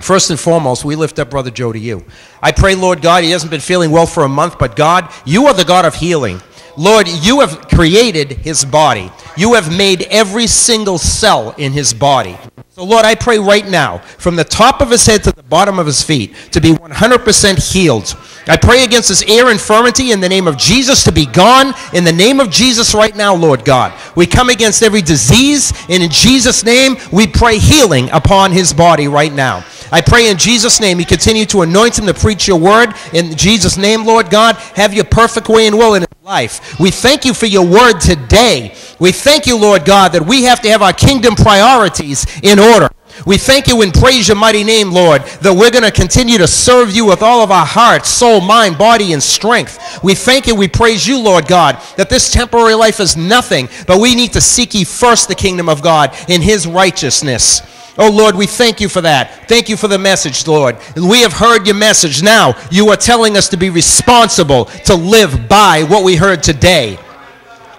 First and foremost, we lift up Brother Joe to you. I pray, Lord God, he hasn't been feeling well for a month, but God, you are the God of healing. Lord, you have created his body. You have made every single cell in his body. So, Lord, I pray right now, from the top of his head to the bottom of his feet, to be 100% healed. I pray against this air infirmity in the name of Jesus to be gone. In the name of Jesus, right now, Lord God. We come against every disease, and in Jesus' name, we pray healing upon his body right now. I pray in Jesus' name, you continue to anoint him to preach your word. In Jesus' name, Lord God, have your perfect way and will in his life. We thank you for your word today. We thank you, Lord God, that we have to have our kingdom priorities in order. We thank you and praise your mighty name, Lord, that we're going to continue to serve you with all of our heart, soul, mind, body, and strength. We thank you, we praise you, Lord God, that this temporary life is nothing, but we need to seek ye first the kingdom of God in his righteousness. Oh Lord, we thank you for that. Thank you for the message, Lord. We have heard your message. Now you are telling us to be responsible to live by what we heard today.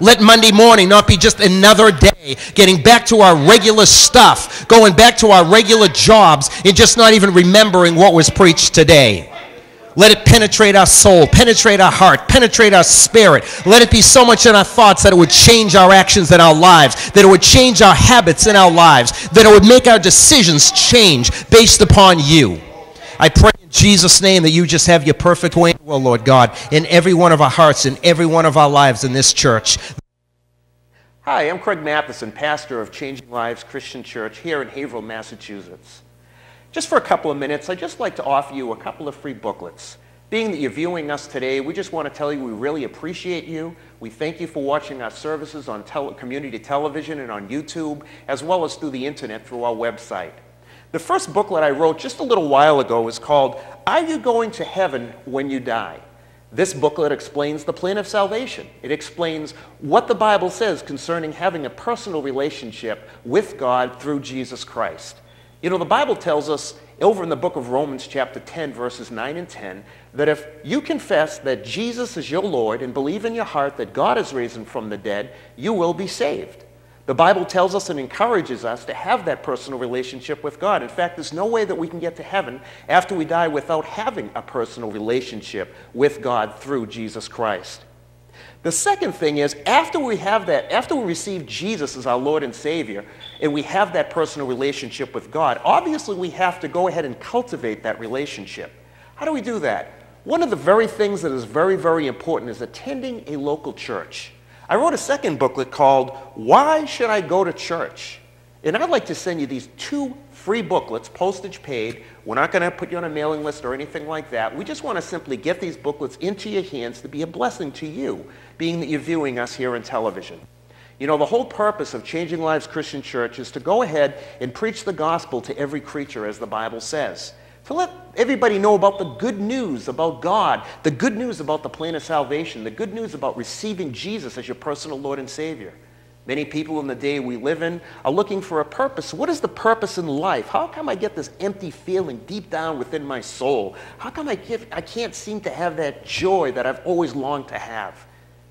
Let Monday morning not be just another day getting back to our regular stuff, going back to our regular jobs, and just not even remembering what was preached today. Let it penetrate our soul, penetrate our heart, penetrate our spirit. Let it be so much in our thoughts that it would change our actions in our lives, that it would change our habits in our lives, that it would make our decisions change based upon you. I pray Jesus' name that you just have your perfect way, well, Lord God, in every one of our hearts, in every one of our lives in this church. Hi, I'm Craig Matheson, pastor of Changing Lives Christian Church here in Haverhill, Massachusetts. Just for a couple of minutes, I'd just like to offer you a couple of free booklets. Being that you're viewing us today, we just want to tell you we really appreciate you. We thank you for watching our services on tele community television and on YouTube, as well as through the internet through our website. The first booklet I wrote just a little while ago is called Are You Going to Heaven When You Die? This booklet explains the plan of salvation. It explains what the Bible says concerning having a personal relationship with God through Jesus Christ. You know, the Bible tells us over in the book of Romans, chapter 10, verses 9 and 10, that if you confess that Jesus is your Lord and believe in your heart that God has raised from the dead, you will be saved. The Bible tells us and encourages us to have that personal relationship with God. In fact, there's no way that we can get to heaven after we die without having a personal relationship with God through Jesus Christ. The second thing is, after we have that, after we receive Jesus as our Lord and Savior, and we have that personal relationship with God, obviously we have to go ahead and cultivate that relationship. How do we do that? One of the very things that is very, very important is attending a local church. I wrote a second booklet called Why Should I Go to Church? And I'd like to send you these two free booklets, postage paid. We're not going to put you on a mailing list or anything like that. We just want to simply get these booklets into your hands to be a blessing to you, being that you're viewing us here on television. You know, the whole purpose of Changing Lives Christian Church is to go ahead and preach the gospel to every creature, as the Bible says. To let everybody know about the good news about God, the good news about the plan of salvation, the good news about receiving Jesus as your personal Lord and Savior. Many people in the day we live in are looking for a purpose. What is the purpose in life? How come I get this empty feeling deep down within my soul? How come I, give, I can't seem to have that joy that I've always longed to have?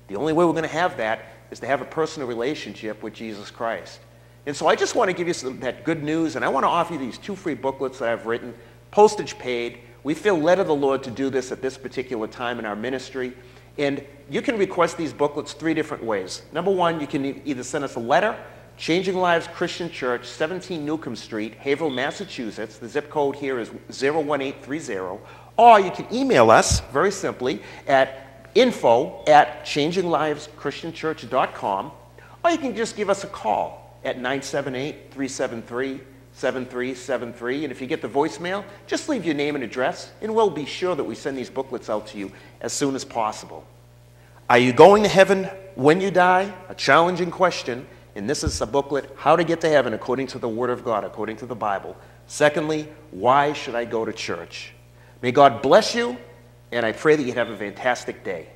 The only way we're going to have that is to have a personal relationship with Jesus Christ. And so I just want to give you some that good news, and I want to offer you these two free booklets that I've written, postage paid. We feel led of the Lord to do this at this particular time in our ministry. And you can request these booklets three different ways. Number one, you can either send us a letter, Changing Lives Christian Church, 17 Newcomb Street, Haverhill, Massachusetts. The zip code here is 01830. Or you can email us, very simply, at info at changinglivechristianchurch.com. Or you can just give us a call at 978 373 7373. And if you get the voicemail, just leave your name and address, and we'll be sure that we send these booklets out to you as soon as possible. Are you going to heaven when you die? A challenging question. And this is a booklet, How to Get to Heaven According to the Word of God, according to the Bible. Secondly, Why Should I Go to Church? May God bless you, and I pray that you have a fantastic day.